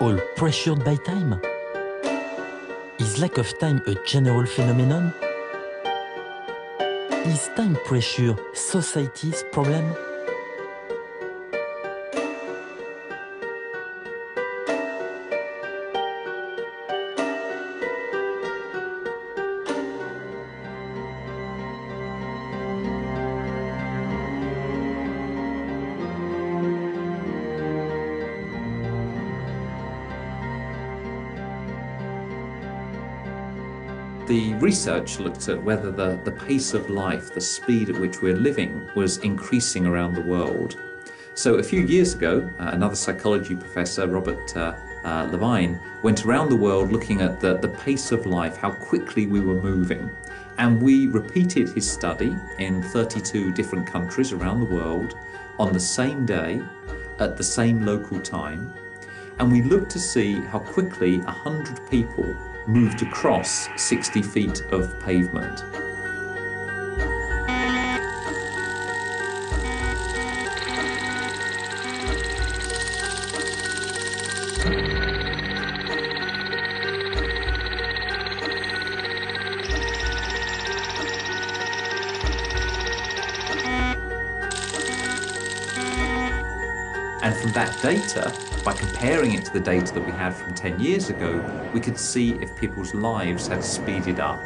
All pressured by time? Is lack of time a general phenomenon? Is time pressure society's problem? The research looked at whether the, the pace of life, the speed at which we're living, was increasing around the world. So a few years ago, uh, another psychology professor, Robert uh, uh, Levine, went around the world looking at the, the pace of life, how quickly we were moving. And we repeated his study in 32 different countries around the world on the same day, at the same local time. And we looked to see how quickly 100 people moved across 60 feet of pavement. And from that data, by comparing it to the data that we had from 10 years ago, we could see if people's lives had speeded up.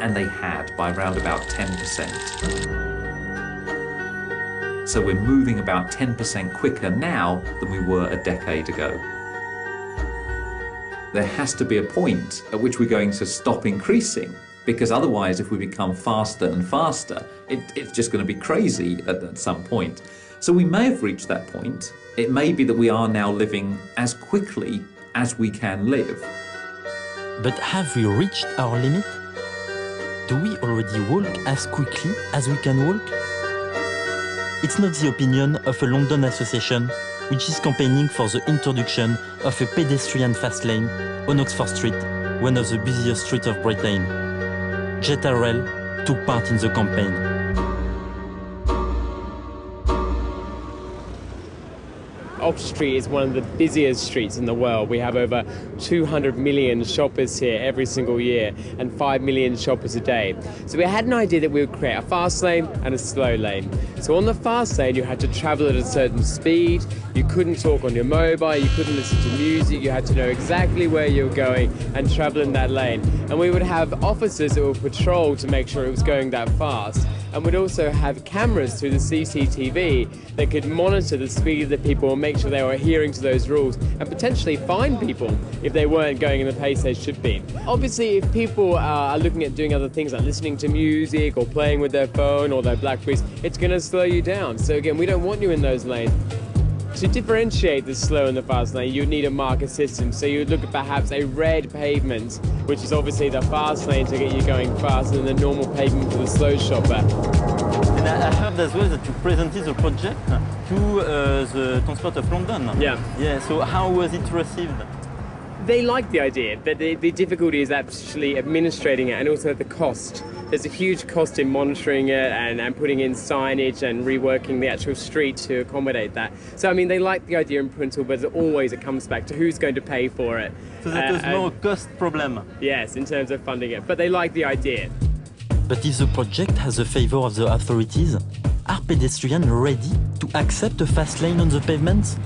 And they had by around about 10%. So we're moving about 10% quicker now than we were a decade ago. There has to be a point at which we're going to stop increasing because otherwise if we become faster and faster, it, it's just going to be crazy at, at some point. So we may have reached that point. It may be that we are now living as quickly as we can live. But have we reached our limit? Do we already walk as quickly as we can walk? It's not the opinion of a London association which is campaigning for the introduction of a pedestrian fast lane on Oxford Street, one of the busiest streets of Britain. Jetta Rail took part in the campaign. Oxford Street is one of the busiest streets in the world. We have over 200 million shoppers here every single year and 5 million shoppers a day. So we had an idea that we would create a fast lane and a slow lane. So on the fast lane, you had to travel at a certain speed, you couldn't talk on your mobile, you couldn't listen to music, you had to know exactly where you were going and travel in that lane. And we would have officers that would patrol to make sure it was going that fast and we'd also have cameras through the CCTV that could monitor the speed the people and make sure they were adhering to those rules and potentially fine people if they weren't going in the pace they should be. Obviously, if people uh, are looking at doing other things like listening to music or playing with their phone or their Blackberries, it's going to slow you down. So again, we don't want you in those lanes. To differentiate the slow and the fast lane, you'd need a marker system. So you'd look at perhaps a red pavement, which is obviously the fast lane to get you going faster than the normal pavement for the slow shopper. And I heard as well that you presented the project to uh, the Transport of London. Yeah. Yeah, so how was it received? They like the idea, but the, the difficulty is actually administrating it and also the cost. There's a huge cost in monitoring it and, and putting in signage and reworking the actual street to accommodate that. So, I mean, they like the idea in principle, but as always, it comes back to who's going to pay for it. So that Uh, more and- cost problem. Yes, in terms of funding it, but they like the idea. But if the project has the favor of the authorities, are pedestrians ready to accept a fast lane on the pavements?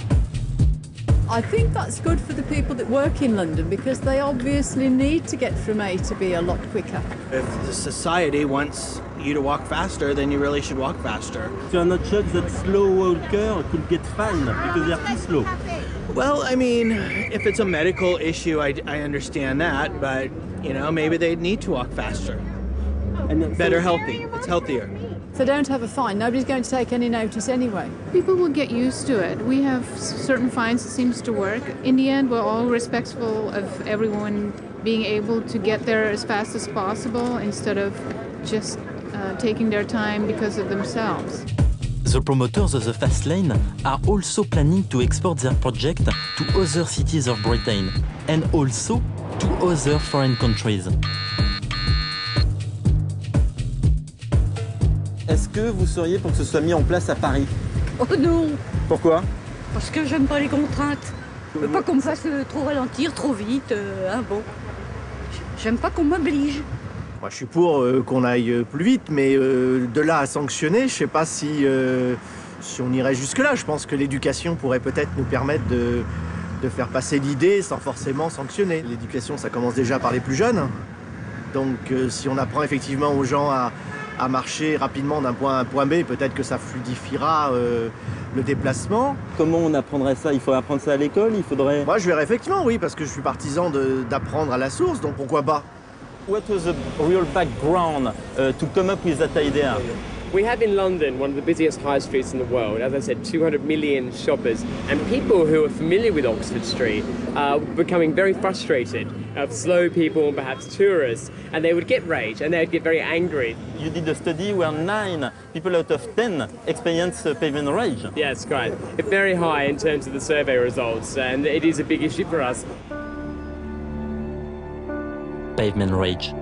I think that's good for the people that work in London because they obviously need to get from A to B a lot quicker. If the society wants you to walk faster, then you really should walk faster. You are not sure that slow walker could get fined because they are too slow. Well, I mean, if it's a medical issue, I, I understand that, but you know, maybe they need to walk faster. And so- Better healthy. It's healthier. If they don't have a fine, nobody's going to take any notice anyway. People will get used to it. We have certain fines that seems to work. In the end, we're all respectful of everyone being able to get there as fast as possible instead of just uh, taking their time because of themselves. The promoters of the fast lane are also planning to export their project to other cities of Britain and also to other foreign countries. Est-ce que vous seriez pour que ce soit mis en place à Paris Oh non Pourquoi Parce que j'aime pas les contraintes. Je veux pas qu'on me fasse euh, trop ralentir, trop vite. euh, hein, bon. J'aime pas qu'on m'oblige. Moi, je suis pour euh, qu'on aille plus vite, mais euh, de là à sanctionner, je sais pas si, euh, si on irait jusque-là. Je pense que l'éducation pourrait peut-être nous permettre de, de faire passer l'idée sans forcément sanctionner. L'éducation, ça commence déjà par les plus jeunes. Donc, euh, si on apprend effectivement aux gens à, à marcher rapidement d'un point A à un point B, peut-être que ça fluidifiera euh, le déplacement. Comment on apprendrait ça? Il faut apprendre ça à l'école? Il faudrait. Moi, je verrais effectivement, oui, parce que je suis partisan d'apprendre à la source, donc pourquoi pas? What was the real background uh, to come up with that idea? We have in London one of the busiest high streets in the world. As I said, 200 million shoppers, and people who are familiar with Oxford Street are becoming very frustrated of slow people and perhaps tourists, and they would get rage and they'd get very angry. You did a study where nine people out of ten experience uh, pavement rage. Yes, great. It's very high in terms of the survey results, and it is a big issue for us. Pavement rage.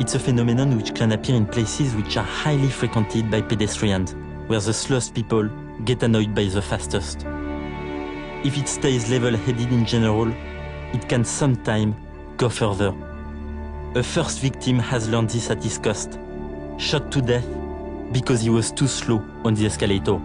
It's a phenomenon which can appear in places which are highly frequented by pedestrians, where the slowest people get annoyed by the fastest. If it stays level-headed in general, it can sometimes go further. A first victim has learned this at his cost, shot to death because he was too slow on the escalator.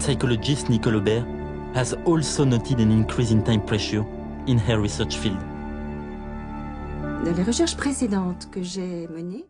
Psychologist Nicole Aubert has also noted an increase in time pressure in her research field. Dans les recherches précédentes que j'ai menées,